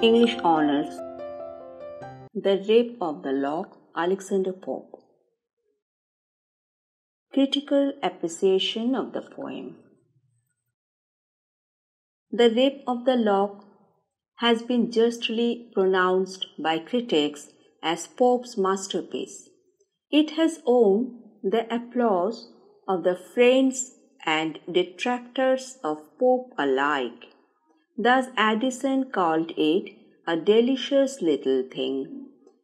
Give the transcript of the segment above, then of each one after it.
English Honors The Rape of the Lock, Alexander Pope. Critical appreciation of the poem. The Rape of the Lock has been justly pronounced by critics as Pope's masterpiece. It has won the applause of the friends and detractors of Pope alike. Thus, Addison called it a delicious little thing.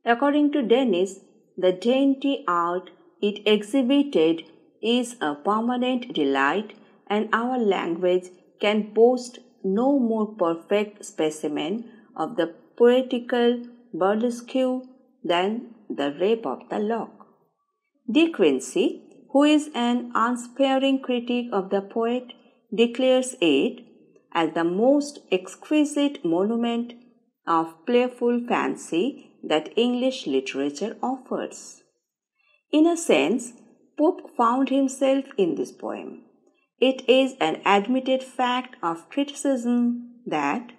According to Dennis, the dainty art it exhibited is a permanent delight, and our language can boast no more perfect specimen of the poetical burlesque than the rape of the lock. De Quincey, who is an unsparing critic of the poet, declares it as the most exquisite monument of playful fancy that English literature offers. In a sense, Pope found himself in this poem. It is an admitted fact of criticism that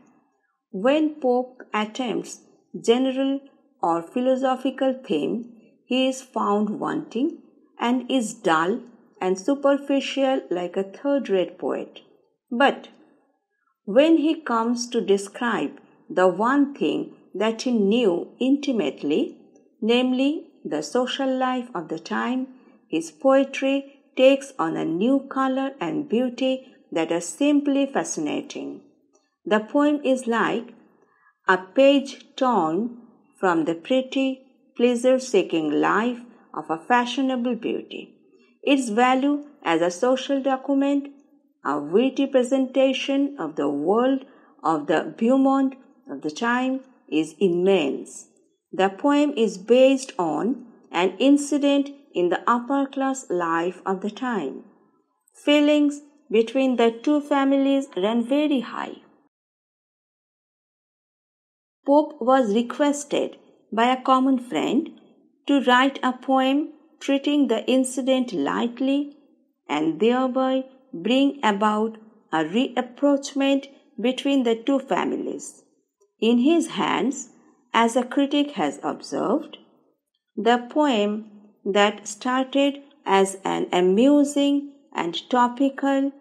when Pope attempts general or philosophical theme, he is found wanting and is dull and superficial like a third rate poet. But when he comes to describe the one thing that he knew intimately, namely the social life of the time, his poetry takes on a new color and beauty that are simply fascinating. The poem is like a page torn from the pretty, pleasure seeking life of a fashionable beauty. Its value as a social document, a witty presentation of the world of the beau monde of the time, is immense. The poem is based on an incident in the upper class life of the time. Feelings between the two families ran very high. Pope was requested by a common friend to write a poem treating the incident lightly and thereby bring about a reapproachment between the two families. In his hands, as a critic has observed, the poem that started as an amusing and topical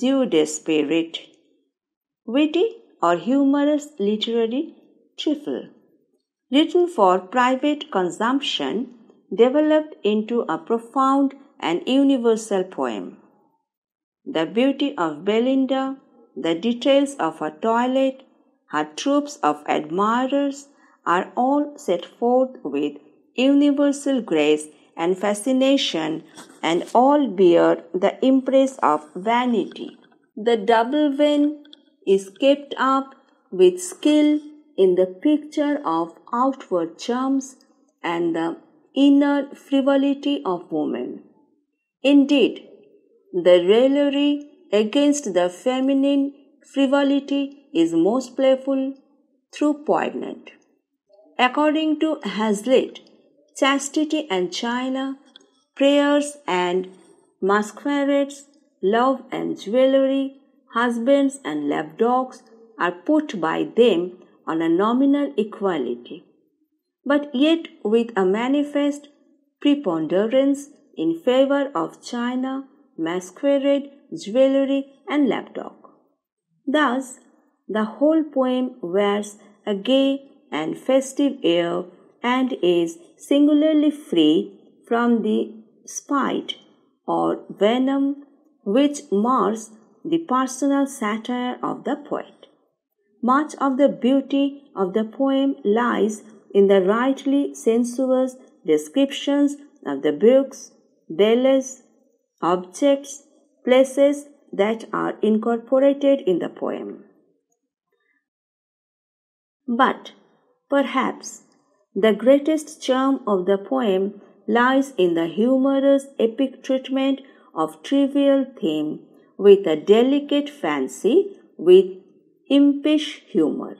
jeu d'esprit, witty or humorous literary trifle written for private consumption, developed into a profound and universal poem. The beauty of Belinda, the details of her toilet, her troops of admirers are all set forth with universal grace and fascination, and all bear the impress of vanity. The double vein is kept up with skill in the picture of outward charms and the inner frivolity of woman. Indeed, the raillery against the feminine frivolity is most playful through poignant. According to Hazlitt, chastity and china, prayers and masquerades, love and jewelry, husbands and lapdogs are put by them on a nominal equality, but yet with a manifest preponderance in favor of china, masquerade, jewelry, and lapdog. Thus, the whole poem wears a gay and festive air and is singularly free from the spite or venom which mars the personal satire of the poet. Much of the beauty of the poem lies in the rightly sensuous descriptions of the books, belles, objects, places that are incorporated in the poem. But perhaps the greatest charm of the poem lies in the humorous epic treatment of trivial theme with a delicate fancy with impish humor.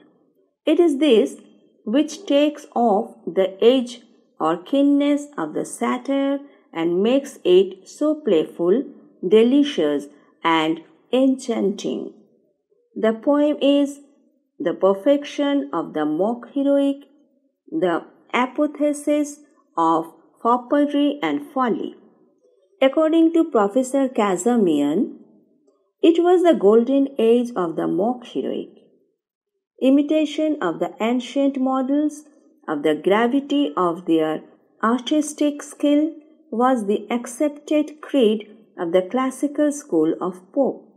It is this which takes off the edge or keenness of the satire and makes it so playful, delicious, and enchanting. The poem is the perfection of the mock heroic, the apotheosis of foppery and folly. According to Professor Cazamian, it was the golden age of the mock heroic. Imitation of the ancient models of the gravity of their artistic skill was the accepted creed of the classical school of Pope.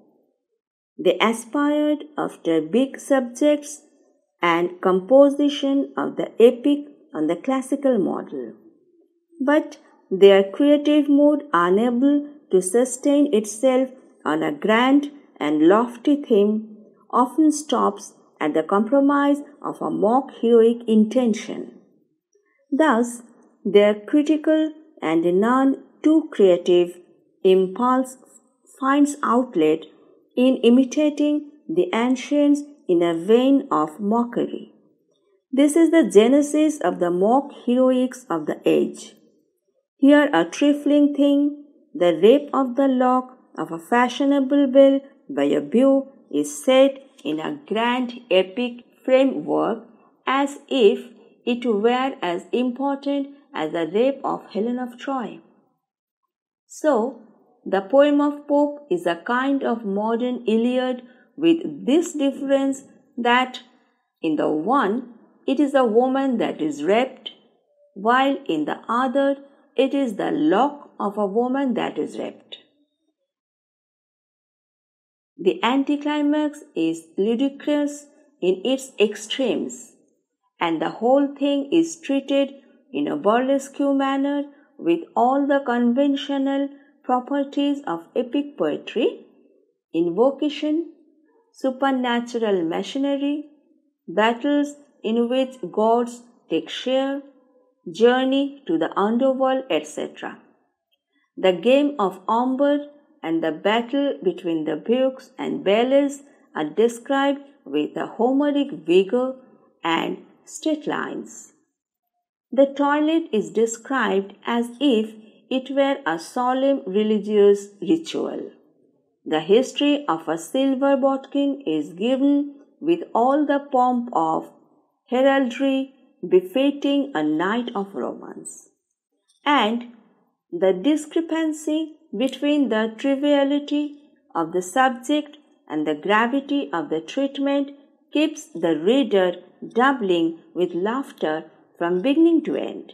They aspired after big subjects and composition of the epic on the classical model. But their creative mood, unable to sustain itself on a grand and lofty theme, often stops at the compromise of a mock heroic intention. Thus, their critical and none too creative impulse finds outlet in imitating the ancients in a vein of mockery. This is the genesis of the mock heroics of the age. Here, a trifling thing, the rape of the lock of a fashionable belle by a beau, is set in a grand epic framework as if it were as important as the rape of Helen of Troy. So, the poem of Pope is a kind of modern Iliad with this difference that in the one it is a woman that is raped, while in the other it is the lock of a woman that is raped. The anticlimax is ludicrous in its extremes, and the whole thing is treated in a burlesque manner with all the conventional properties of epic poetry, invocation, supernatural machinery, battles in which gods take share, journey to the underworld, etc. The game of Ombre and the battle between the Beaux and Belles are described with a Homeric vigor and straight lines. The toilet is described as if it were a solemn religious ritual. The history of a silver bodkin is given with all the pomp of heraldry befitting a knight of romance. And the discrepancy between the triviality of the subject and the gravity of the treatment keeps the reader doubling with laughter from beginning to end.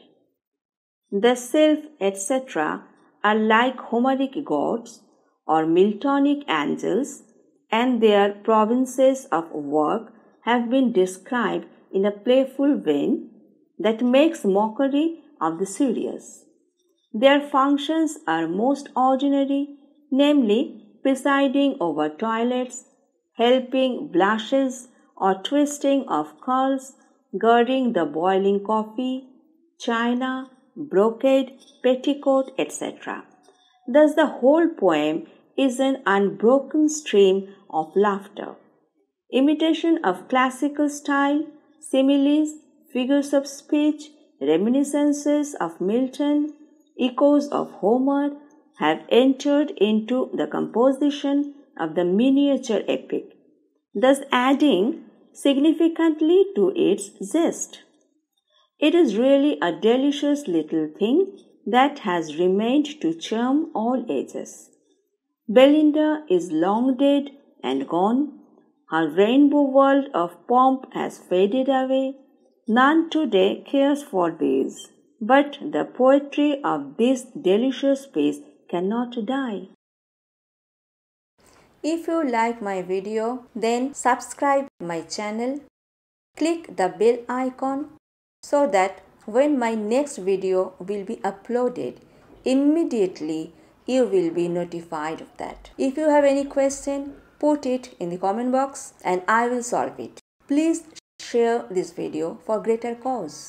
The sylphs, etc., are like Homeric gods or Miltonic angels, and their provinces of work have been described in a playful vein that makes mockery of the serious. Their functions are most ordinary, namely presiding over toilets, helping blushes or twisting of curls, guarding the boiling coffee, china, brocade, petticoat, etc. Thus, the whole poem is an unbroken stream of laughter. Imitation of classical style, similes, figures of speech, reminiscences of Milton, echoes of Homer have entered into the composition of the miniature epic, thus adding significantly to its zest. It is really a delicious little thing that has remained to charm all ages. Belinda is long dead and gone. Her rainbow world of pomp has faded away. None today cares for these. But the poetry of this delicious piece cannot die. If you like my video, then subscribe my channel. Click the bell icon so that when my next video will be uploaded immediately you will be notified of that. If you have any question put it in the comment box and i will solve it. Please share this video for greater cause